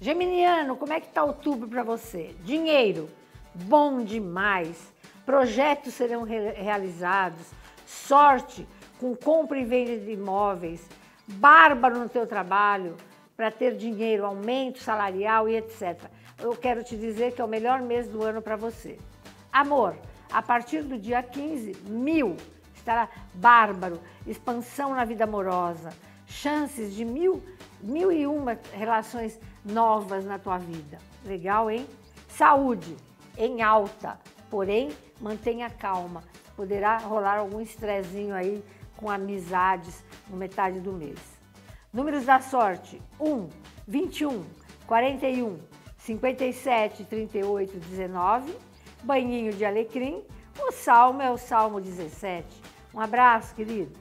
Geminiano, como é que está outubro para você? Dinheiro, bom demais. Projetos serão re realizados. Sorte com compra e venda de imóveis. Bárbaro no teu trabalho para ter dinheiro, aumento salarial e etc. Eu quero te dizer que é o melhor mês do ano para você. Amor, a partir do dia 15, mil estará bárbaro, expansão na vida amorosa, chances de mil, mil e uma relações novas na tua vida. Legal, hein? Saúde em alta, porém mantenha calma. Poderá rolar algum estrezinho aí com amizades no metade do mês. Números da sorte: 1, 21, 41, 57, 38, 19. Banhinho de alecrim. O salmo é o Salmo 17. Um abraço, querido.